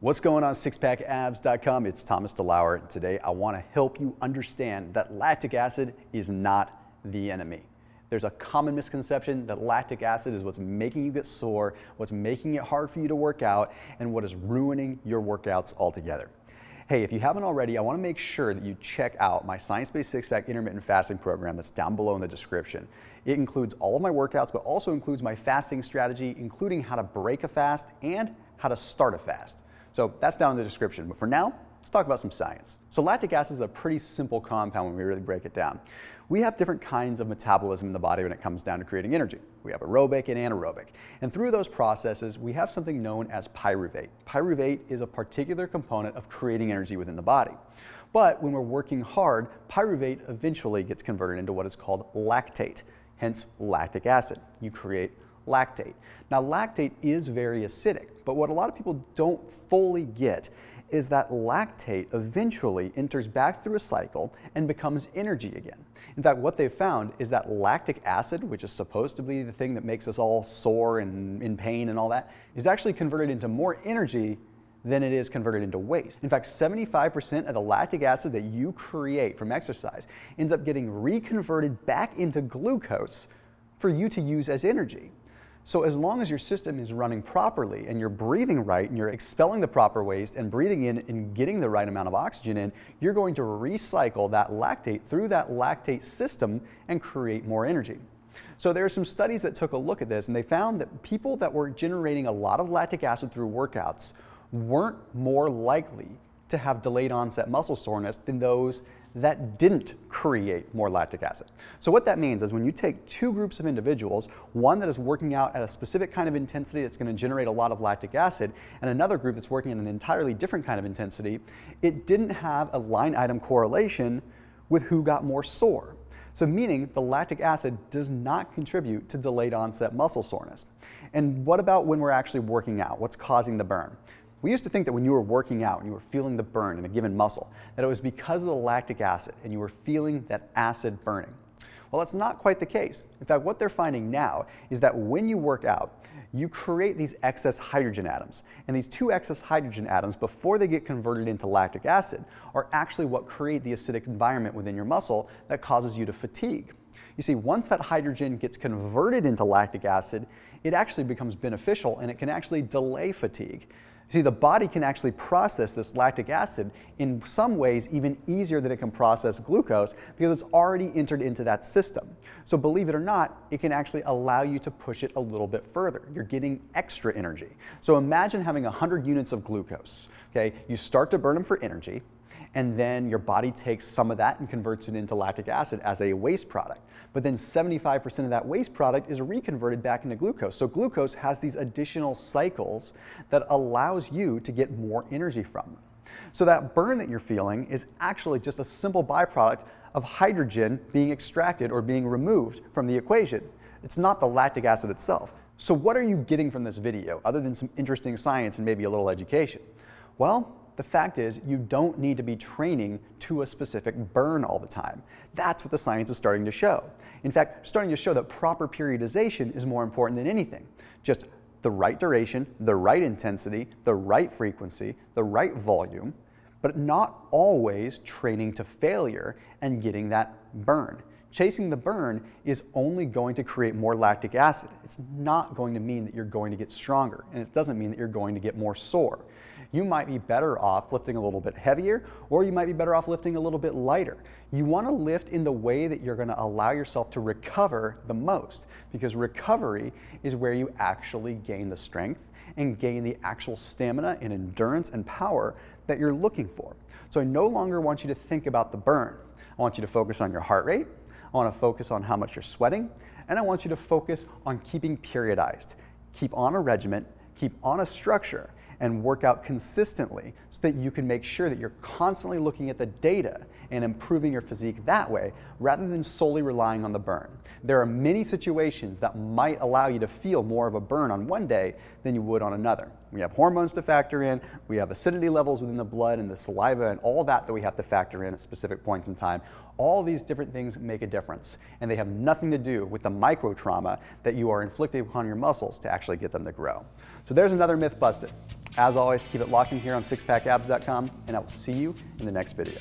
What's going on, sixpackabs.com? It's Thomas DeLauer. And today, I want to help you understand that lactic acid is not the enemy. There's a common misconception that lactic acid is what's making you get sore, what's making it hard for you to work out, and what is ruining your workouts altogether. Hey, if you haven't already, I want to make sure that you check out my Science Based Six Pack Intermittent Fasting program that's down below in the description. It includes all of my workouts, but also includes my fasting strategy, including how to break a fast and how to start a fast. So that's down in the description. But for now, let's talk about some science. So lactic acid is a pretty simple compound when we really break it down. We have different kinds of metabolism in the body when it comes down to creating energy. We have aerobic and anaerobic. And through those processes, we have something known as pyruvate. Pyruvate is a particular component of creating energy within the body. But when we're working hard, pyruvate eventually gets converted into what is called lactate, hence lactic acid. You create lactate. Now, lactate is very acidic, but what a lot of people don't fully get is that lactate eventually enters back through a cycle and becomes energy again. In fact, what they've found is that lactic acid, which is supposed to be the thing that makes us all sore and in pain and all that, is actually converted into more energy than it is converted into waste. In fact, 75% of the lactic acid that you create from exercise ends up getting reconverted back into glucose for you to use as energy. So as long as your system is running properly and you're breathing right and you're expelling the proper waste and breathing in and getting the right amount of oxygen in, you're going to recycle that lactate through that lactate system and create more energy. So there are some studies that took a look at this and they found that people that were generating a lot of lactic acid through workouts weren't more likely to have delayed onset muscle soreness than those that didn't create more lactic acid. So what that means is when you take two groups of individuals, one that is working out at a specific kind of intensity that's going to generate a lot of lactic acid, and another group that's working at an entirely different kind of intensity, it didn't have a line item correlation with who got more sore. So meaning the lactic acid does not contribute to delayed onset muscle soreness. And what about when we're actually working out? What's causing the burn? We used to think that when you were working out and you were feeling the burn in a given muscle, that it was because of the lactic acid and you were feeling that acid burning. Well, that's not quite the case. In fact, what they're finding now is that when you work out, you create these excess hydrogen atoms. And these two excess hydrogen atoms, before they get converted into lactic acid, are actually what create the acidic environment within your muscle that causes you to fatigue. You see, once that hydrogen gets converted into lactic acid, it actually becomes beneficial and it can actually delay fatigue. See, the body can actually process this lactic acid in some ways even easier than it can process glucose because it's already entered into that system. So believe it or not, it can actually allow you to push it a little bit further. You're getting extra energy. So imagine having 100 units of glucose. Okay, you start to burn them for energy and then your body takes some of that and converts it into lactic acid as a waste product. But then 75% of that waste product is reconverted back into glucose. So glucose has these additional cycles that allows you to get more energy from. So that burn that you're feeling is actually just a simple byproduct of hydrogen being extracted or being removed from the equation. It's not the lactic acid itself. So what are you getting from this video other than some interesting science and maybe a little education? Well, the fact is, you don't need to be training to a specific burn all the time. That's what the science is starting to show. In fact, starting to show that proper periodization is more important than anything. Just the right duration, the right intensity, the right frequency, the right volume, but not always training to failure and getting that burn. Chasing the burn is only going to create more lactic acid. It's not going to mean that you're going to get stronger, and it doesn't mean that you're going to get more sore you might be better off lifting a little bit heavier or you might be better off lifting a little bit lighter. You want to lift in the way that you're going to allow yourself to recover the most because recovery is where you actually gain the strength and gain the actual stamina and endurance and power that you're looking for. So I no longer want you to think about the burn. I want you to focus on your heart rate. I want to focus on how much you're sweating. And I want you to focus on keeping periodized. Keep on a regiment, keep on a structure, and work out consistently so that you can make sure that you're constantly looking at the data and improving your physique that way rather than solely relying on the burn. There are many situations that might allow you to feel more of a burn on one day than you would on another. We have hormones to factor in, we have acidity levels within the blood and the saliva and all that that we have to factor in at specific points in time. All these different things make a difference, and they have nothing to do with the micro trauma that you are inflicting upon your muscles to actually get them to grow. So there's another myth busted. As always, keep it locked in here on sixpackabs.com, and I will see you in the next video.